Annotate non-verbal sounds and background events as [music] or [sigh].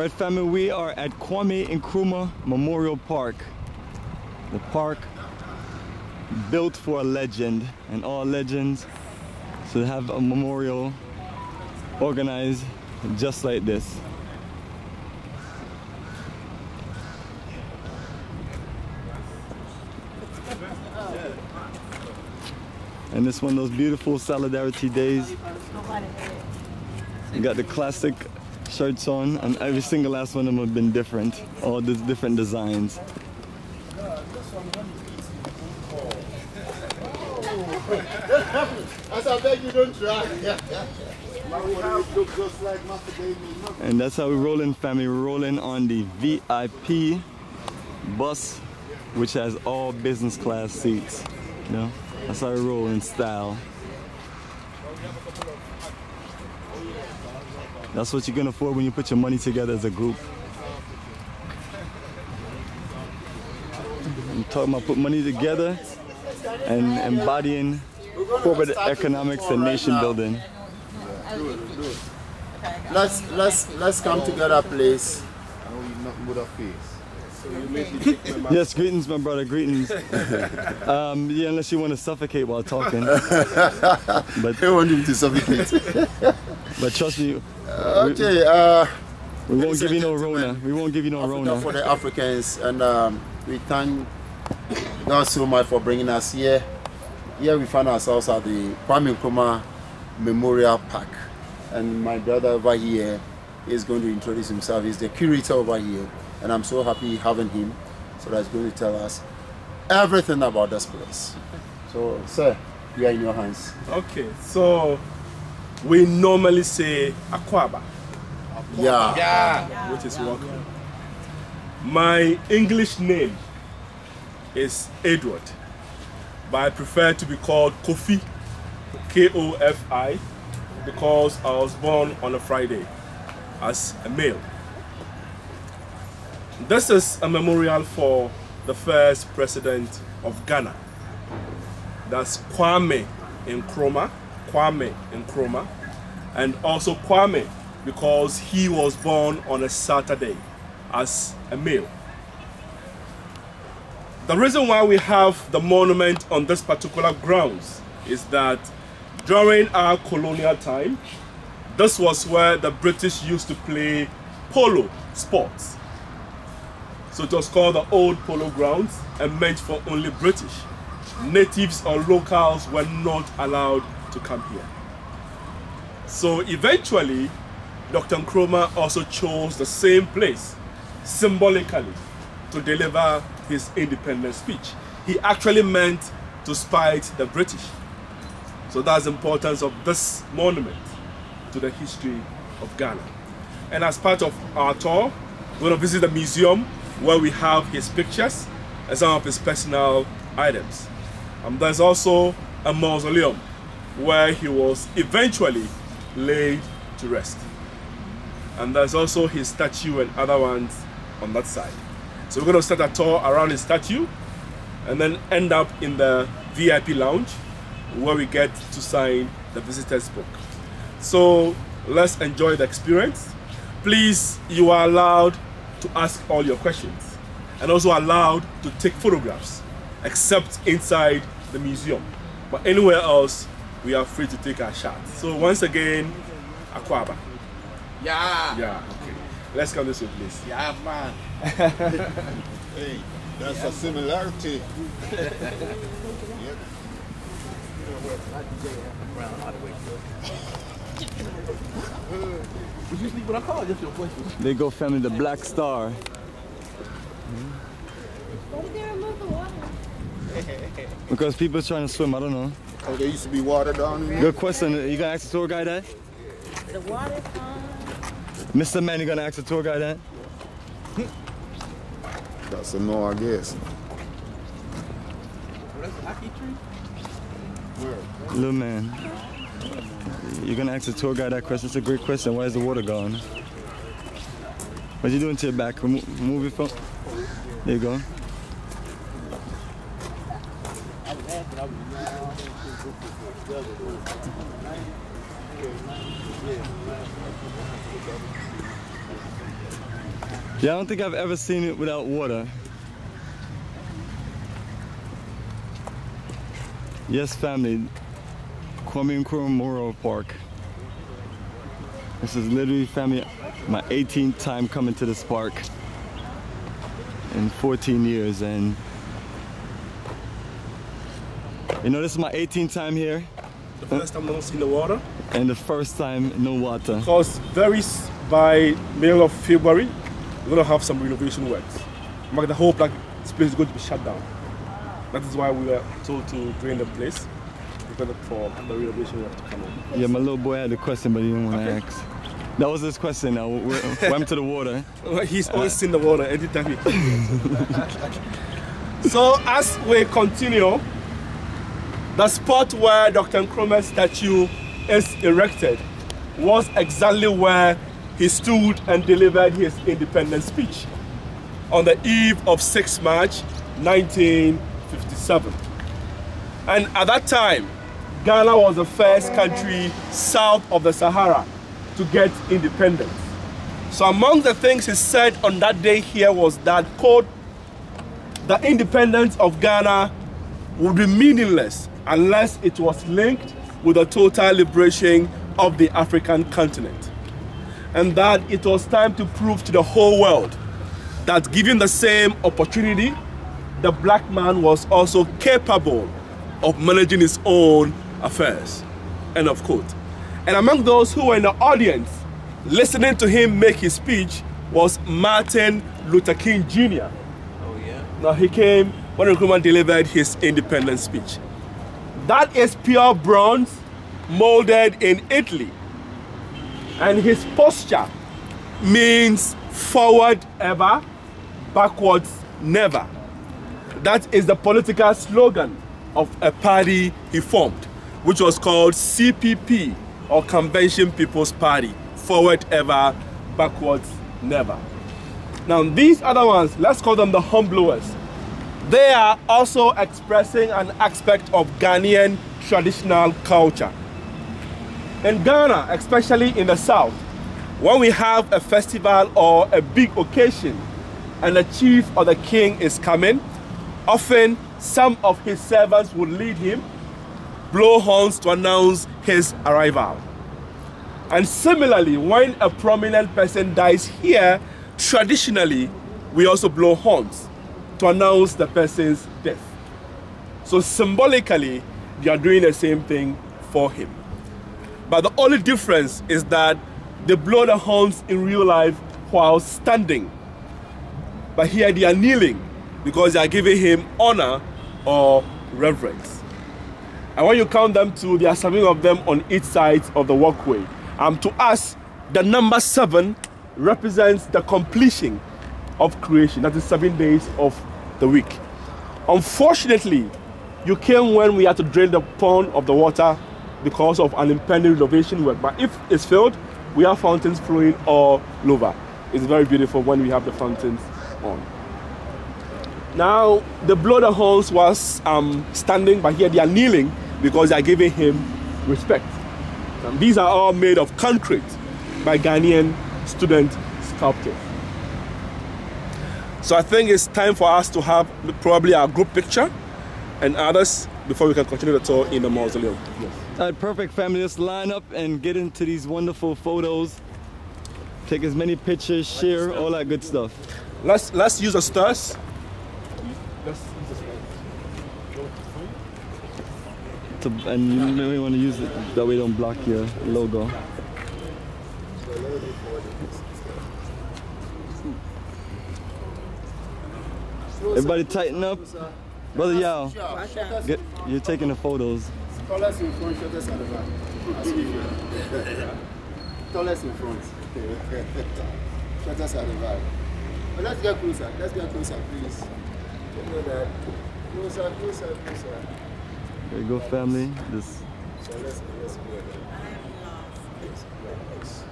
right, family, we are at Kwame Nkrumah Memorial Park. The park built for a legend, and all legends should have a memorial organized just like this. And this one of those beautiful solidarity days. You got the classic shirts on, and every single last one of them have been different. All the different designs. As I beg you don't try. And that's how we're rolling family. We're rolling on the VIP bus, which has all business class seats. You know, that's how we roll in style. That's what you can afford when you put your money together as a group. I'm talking about put money together and embodying corporate economics and nation building. Let's let's let's come together, please. Yes, greetings, my brother. Greetings. [laughs] um, yeah, unless you want to suffocate while talking. [laughs] but I want him to suffocate. [laughs] but trust me, okay. Uh, we won't give you no gentlemen, Rona. We won't give you no Africa Rona. for the Africans, and um, we thank God so much for bringing us here. Here we find ourselves at the Kwame Nkrumah Memorial Park, and my brother over here is going to introduce himself. He's the curator over here, and I'm so happy having him, so that's going to tell us everything about this place. So, sir, we are in your hands. Okay, so we normally say Akwaba, Yeah. which is welcome. My English name is Edward, but I prefer to be called Kofi, K O F I, because I was born on a Friday as a male. This is a memorial for the first president of Ghana. That's Kwame Nkrumah, Kwame Nkrumah, and also Kwame because he was born on a Saturday as a male. The reason why we have the monument on this particular grounds is that during our colonial time, this was where the British used to play polo sports. So it was called the Old Polo Grounds and meant for only British. Natives or locals were not allowed to come here. So eventually, Dr. Nkrumah also chose the same place symbolically to deliver his independence speech. He actually meant to spite the British. So that's the importance of this monument to the history of Ghana. And as part of our tour, we're going to visit the museum where we have his pictures and some of his personal items. Um, there's also a mausoleum where he was eventually laid to rest. And there's also his statue and other ones on that side. So we're going to start a tour around his statue and then end up in the VIP lounge where we get to sign the visitor's book. So let's enjoy the experience. Please, you are allowed to ask all your questions and also allowed to take photographs except inside the museum. But anywhere else, we are free to take our shots. So once again, Akwaaba. Yeah. Yeah, okay. Let's come this way, please. Yeah, man. [laughs] Hey, that's a similarity. They go family the Black Star. Why did they remove the water? Because people trying to swim, I don't know. Oh, there used to be water down in there? Good question. You gonna ask the tour guide that? The water's fine. Mr. Man, you gonna ask the tour guide that? That's a no, I guess. Little man. You're gonna ask the tour guide that question. It's a great question. Why is the water gone? What you doing to your back? Remo- Move your phone. There you go. Yeah, I don't think I've ever seen it without water. Yes, family. Kwame Nkrumah Memorial Park. This is literally, family, my 18th time coming to this park in 14 years, and you know, this is my 18th time here, The first time no one seen the water. and the first time no water. Because very by middle of February, we're gonna have some renovation works. Like the whole this place is going to be shut down. That is why we were told to drain the place because for the renovation work to come in. Yeah, my little boy had a question, but he didn't want to Okay. ask. That was his question. Now, went to the water. [laughs] He's always seen the water anytime he [laughs] So as we continue, the spot where Dr. Nkrumah's statue is erected was exactly where he stood and delivered his independence speech on the eve of 6 March 1957. And at that time, Ghana was the first country south of the Sahara to get independence. So among the things he said on that day here was that, quote, the independence of Ghana would be meaningless unless it was linked with the total liberation of the African continent. And that it was time to prove to the whole world that given the same opportunity, the black man was also capable of managing his own affairs. End of quote. And among those who were in the audience listening to him make his speech was Martin Luther King Jr. Oh, yeah. Now he came when Nkrumah delivered his independence speech. That is pure bronze molded in Italy. And his posture means forward ever, backwards never. That is the political slogan of a party he formed, which was called CPP or Convention People's Party. Forward ever, backwards never. Now, these other ones, let's call them the humblers. They are also expressing an aspect of Ghanaian traditional culture. In Ghana, especially in the south, when we have a festival or a big occasion and the chief or the king is coming, often some of his servants would lead him, blow horns to announce his arrival. And similarly, when a prominent person dies here, traditionally, we also blow horns to announce the person's death. So symbolically, they are doing the same thing for him. But the only difference is that they blow the horns in real life while standing. But here they are kneeling because they are giving him honor or reverence. And when you count them two, there are seven of them on each side of the walkway. Um, to us, the number seven represents the completion of creation. That is seven days of the week. Unfortunately, you came when we had to drain the pond of the water because of an impending renovation work. But if it's filled, we have fountains flowing all over. It's very beautiful when we have the fountains on. Now, the blow the horns was um, standing, but here they are kneeling because they are giving him respect. And these are all made of concrete by Ghanaian student sculptors. So I think it's time for us to have probably our group picture and others before we can continue the tour in the mausoleum. Yes. All right, perfect family. Let's line up and get into these wonderful photos. Take as many pictures, share, all that good stuff. Let's let's use the stars. Let's use the stars. To, and you may want to use it that way don't block your logo. Everybody tighten up. Brother Yao, get, you're taking the photos. Tallest in front, shortest at the back. Tallest in front. shortest at the back. Let's get closer. Let's get closer, please. Closer, closer, closer. There you go, family. This So let's, go. Yes, yes.